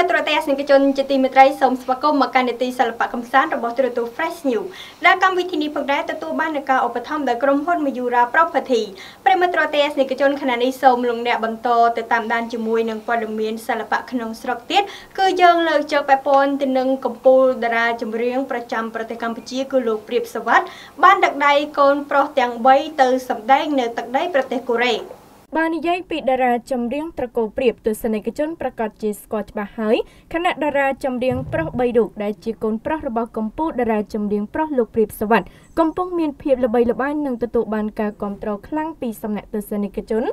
មិត្តទស្សនិកជនជាទីមេត្រីសូមស្វាគមន៍មកកាន់នីតិសិល្បៈកំសាន្តរបស់ទូរទស្សន៍ Fresh News ដែលកម្មវិធីនេះផងដែរទទួលបាននូវការឧបត្ថម្ភដោយក្រុមហ៊ុន Mayura Property ប្រិមិត្តទស្សនិកជនខណៈនេះសូមលោកអ្នកបន្តទៅតាមដានជាមួយនឹងព័ត៌មានសិល្បៈក្នុងស្រុកទៀតគឺយើងលើកយកពាក់ព័ន្ធទៅនឹងកម្ពុជាតារាចម្រៀងប្រចាំប្រទេសកម្ពុជាគឺលោកព្រាបសវັດបានដឹកដៃកូនប្រុសទាំង3ទៅសម្ដែងនៅទឹកដីប្រទេសកូរ៉េ បាននិយាយពីតារាចម្រៀងត្រកូលព្រាបទស្សនិកជនប្រកាសជាស្គាល់ច្បាស់ហើយខណៈតារាចម្រៀងប្រុស3រូបដែលជាកូនប្រុសរបស់កម្ពុជាតារាចម្រៀងប្រុសលោកព្រាបសវັດកំពុងមានភាពល្បីល្បាញនិងទទួលបានការគាំទ្រខ្លាំងពីសំណាក់ទស្សនិកជន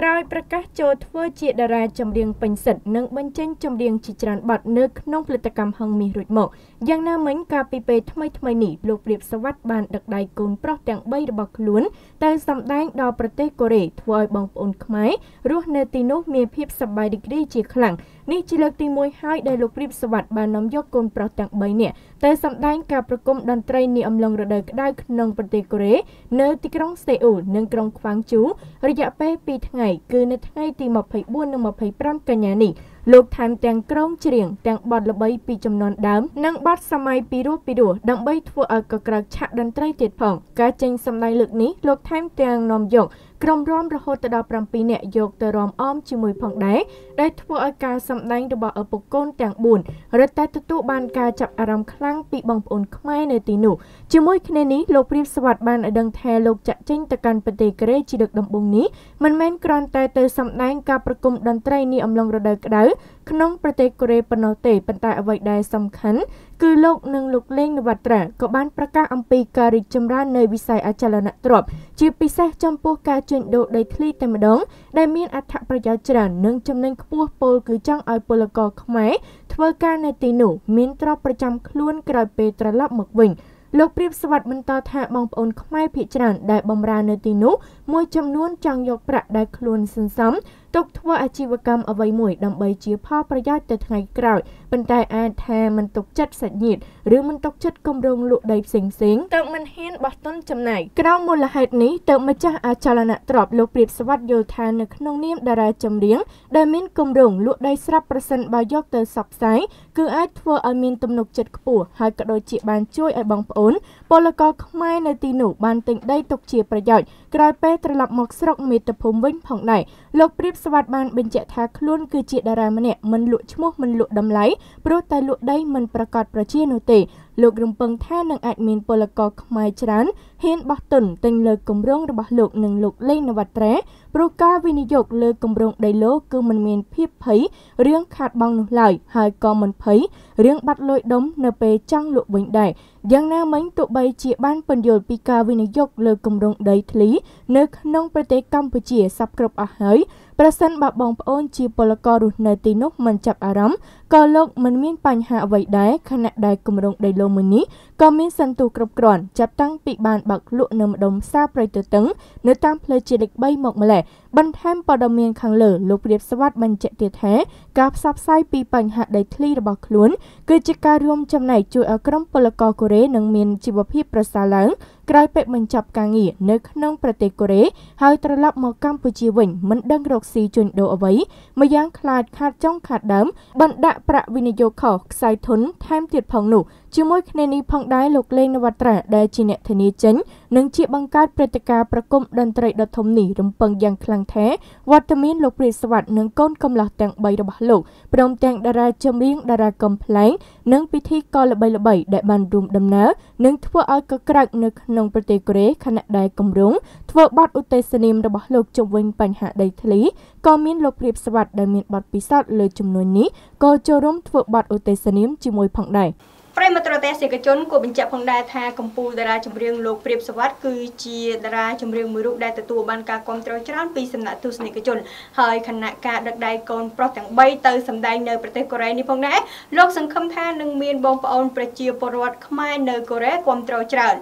ក្រោយប្រកាសចូលធ្វើជាតារាចម្រៀងពេញសិទ្ធនិងបញ្ចេញចម្រៀងជាច្រើនបទនៅក្នុងផលិតកម្មហឹងមាសរួចមកយ៉ាងណាមិញកាលពីពេលថ្មីថ្មីនេះលោកព្រាបសវັດបានដឹកដៃកូនប្រុសទាំង3របស់ខ្លួនទៅសម្ដែងដល់ប្រទេសកូរ៉េធ្វើឲ្យបងប្អូនខ្មែររស់នៅទីនោះមានភាពសប្បាយរីករាយជាខ្លាំងនេះជាលើកទី1ហើយដែលលោកព្រាបសវັດបាននាំយកកូនប្រុសទាំង3នាក់ទៅសម្ដែងការប្រគំតន្ត្រីនាអំឡុងរដូវក្តៅក្នុងប្រទេសកូរ៉េនៅទីក្រុងសេអ៊ូលនិងក្រុងខ្វាងជូរយៈពេល2ថ្ងៃគឺនៅថ្ងៃទី24និង25កញ្ញានេះ លោកថែមទាំងក្រងច្រៀងទាំងបទល្បីពីចំនួនដើម និងបទសម័យពីរោះពីរោះដើម្បីធ្វើឲ្យកក្រៅឆាកតន្ត្រីទៀតផងការចេញសម្ដែងលើកនេះលោកថែមទាំងនាំយកក្រុមរាំរហូតដល់7នាក់យកទៅរាំអមជាមួយផងដែរដែលធ្វើឲ្យការសម្ដែងរបស់ឪពុកកូនទាំង4រឹតតែទទួលបានការចាប់អារម្មណ៍ខ្លាំងពីបងប្អូនខ្មែរនៅទីនោះជាមួយគ្នានេះលោកព្រាបសវັດបានឲ្យដឹងថាលោកចាក់ចេញទៅកាន់ប្រទេសកូរ៉េជាលើកដំបូងនេះមិនមែនគ្រាន់តែទៅសម្ដែងការប្រគំតន្ត្រីនាអំឡុងរដូវក្តៅក្នុងប្រទេសកូរ៉េប៉ុណ្ណោះទេប៉ុន្តែអ្វីដែលសំខាន់គឺលោកនិងលោកលេងនវត្រាក៏បានប្រកាសអំពីការរីកចម្រើននៃវិស័យអចលនទ្រព្យជាពិសេសចំពោះការជួញដូរដីធ្លីតែម្ដងដែលមានអត្ថប្រយោជន៍ច្រើននិងចំណេញខ្ពស់ពលគឺចង់ឲ្យពលករខ្មែរធ្វើការនៅទីនោះមានទ្រព្យប្រចាំខ្លួនក្រោយពេលត្រឡប់មកវិញលោកព្រាបស្វាត់បន្តថាបងប្អូនខ្មែរភៀកច្រើនដែលបម្រើនៅទីនោះមួយចំនួនចង់យកប្រាក់ដែលខ្លួនសន្សំ ទុកធ្វើអាជីវកម្មអ្វីមួយដើម្បីជាផលប្រយោជន៍ទៅថ្ងៃក្រោយប៉ុន្តែអាចថាមិនទុកចិត្តសាច់ញាតិឬមិនទុកចិត្តគម្រោងលក់ដីផ្សេងផ្សេងទៅមិនហ៊ានបោះទុនចំណាយក្រោមមូលហេតុនេះទៅម្ចាស់អចលនទ្រព្យលោកព្រាបស្វាត់យល់ថានៅក្នុងនាមតារាចម្រៀងដែលមានគម្រោងលក់ដីស្រាប់ប្រសិនបើយកទៅសបផ្សាយគឺអាចធ្វើឲ្យមានទំនុកចិត្តខ្ពស់ហើយក៏ដូចជាបានជួយឲ្យបងប្អូនពលករខ្មែរនៅទីនោះបានទិញដីទុកជាប្រយោជន៍ក្រោយពេលត្រឡប់មកស្រុកមាតុភូមិវិញផងដែរលោកព្រាបស្វាត់បានបញ្ជាក់ថាខ្លួនគឺជាតារាម្នាក់មិនលក់ឈ្មោះមិនលក់តម្លៃព្រោះតែលក់ដីមិនប្រកាសប្រជានោះទេ លោករំពឹងថានឹងអាចមានពលករខ្មែរច្រើនហ៊ានបោះទុនទិញលើគម្រោងរបស់លោកនិងលោកលេងនវត្រាព្រោះការវិនិយោគលើគម្រោងដីលោកគឺមិនមានភាពភ័យរឿងខាតបង់នោះឡើយហើយក៏មិនភ័យរឿងបាត់លុយដុំនៅពេលចង់លក់វិញដែរយ៉ាងណាមិញទោះបីជាបានពន្យល់ពីការវិនិយោគលើគម្រោងដីធ្លីនៅក្នុងប្រទេសកម្ពុជាសពគ្រប់អស់ហើយប្រសិនបើបងប្អូនជាពលកររស់នៅទីនោះមិនចាប់អារម្មណ៍ ក៏លោកមិនមានបញ្ហាអ្វីដែរខណៈដែលគម្រោងដីឡូមួយនេះក៏មានសន្ទុះគ្រប់គ្រាន់ចាប់តាំងពីបានបើកលក់នៅម្ដុំផ្សារប្រៃទទឹងនៅតាមផ្លូវជាតិលេខ3មកម្លេះ បន្ថែមព័ត៌មានខាងលើលោកព្រាបស្វាត់បញ្ជាក់ទៀតថាការផ្សព្វផ្សាយពីបញ្ហាដីធ្លីរបស់ខ្លួន គឺជាការរួមចំណែកជួយឲ្យក្រុមពលករកូរ៉េនឹងមានជីវភាពប្រសើរឡើងក្រោយពេលបញ្ចប់ការងារនៅក្នុងប្រទេសកូរ៉េហើយត្រឡប់មកកម្ពុជាវិញមិនដឹងរកស៊ីជួញដូរអ្វីម្យ៉ាងខ្លាចខាតចុងខាតដើមបណ្ដាក់ប្រាក់វិនិយោគខុសខ្សែធនថែមទៀតផងនោះជាមួយគ្នានេះផងដែរលោកលេងនវត្រាដែលជាអ្នកធានាចេញនិងជាបង្កើតព្រឹត្តិការណ៍ប្រគំតន្ត្រីដ៏ធំនេះរំពឹងយ៉ាងខ្លាំងថាវត្តមានលោកព្រាសវັດនិងកូនកំលោះទាំង3របស់លោកព្រមទាំងតារាចម្រៀងតារាកំ pl ែងនិងពិធីករល្បីៗដែលបានរួមដំណើរនឹងធ្វើឲ្យកក្រើកនៅក្នុងប្រទេសកូរ៉េខណៈដែលគម្រោងធ្វើបទឧទ្ទេសនាមរបស់លោកជុំវិញបញ្ហាដីធ្លីក៏មានលោកព្រាបស្វាត់ដែលមានបទពិសោធន៍លើចំនួននេះក៏ចូលរួមធ្វើបទឧទ្ទេសនាមជាមួយផងដែរ ប្រិមត្តរទេសនិកជនគួរបញ្ជាក់ផងដែរថាកម្ពុជាតារាចម្រៀងលោកព្រាបសវັດគឺជាតារាចម្រៀងមួយរូបដែលទទួលបានការគាំទ្រច្រើនពីសំណាក់ទស្សនិកជន ហើយគណៈការដឹកដៃកូនប្រុសទាំង3ទៅសម្ដែងនៅប្រទេសកូរ៉េនេះផងដែរលោកសង្ឃឹមថានឹងមានបងប្អូនប្រជាពលរដ្ឋខ្មែរនៅកូរ៉េគាំទ្រច្រើន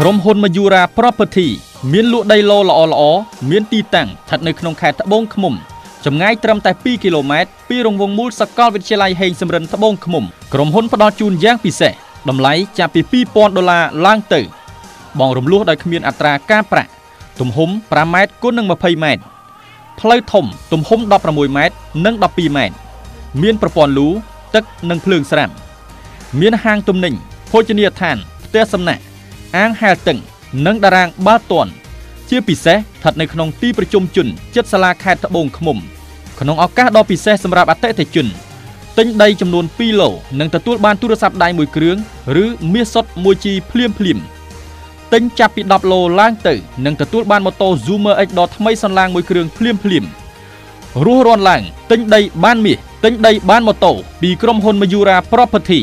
ក្រុមហ៊ុន Majura Property មានលក់ដីឡូល្អល្អមានទីតាំងស្ថិតនៅក្នុងខេត្តត្បូងឃ្មុំ ចម្ងាយត្រឹមតែ2គីឡូម៉ែត្រពីរង្វង់មូលសាកលវិទ្យាល័យហេងសំរិនត្បូងឃ្មុំក្រុមហ៊ុនផ្ដល់ជូនយ៉ាងពិសេសតម្លៃចាប់ពី2000ដុល្លារឡើងទៅ បងរំលោះដោយគ្មានអត្រាការប្រាក់ទំហំ5ម៉ែត្រគុណនឹង20ម៉ែត្រផ្លូវធំទំហំ16ម៉ែត្រនិង12ម៉ែត្រមានប្រព័ន្ធលូទឹកនិងភ្លើងស្រាប់មានហាងទំនិញភោជនីយដ្ឋានផ្ទះសំណាក់អាងហែលទឹកនិងតារាងបាល់ទាត់ជាពិសេសស្ថិតនៅក្នុងទីប្រជុំជនជិតសាលាខេត្តត្បូងឃ្មុំ ក្នុងឱកាសដ៏ពិសេសសម្រាប់អតិថិជនទិញដីចំនួន2ឡូនិងទទួលបានទូរស័ព្ទដៃមួយគ្រឿងឬមាសសុទ្ធមួយជីភ្លាមភ្លាមទិញចាប់ពី10ឡូឡើងទៅនឹងទទួលបានម៉ូតូ Zoomer X ដ៏ថ្មីសន្លាងមួយគ្រឿងភ្លាមភ្លាមរស់រាន់ឡើងទិញដីបានមាសទិញដីបានម៉ូតូពីក្រុមហ៊ុន Mayura Property